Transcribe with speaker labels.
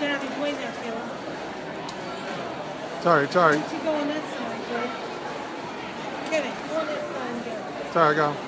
Speaker 1: Daddy's way there, hill.
Speaker 2: Sorry, sorry.
Speaker 1: Why don't You go on that side, Jay. Get it. Go on that side and get it.
Speaker 2: Sorry, go.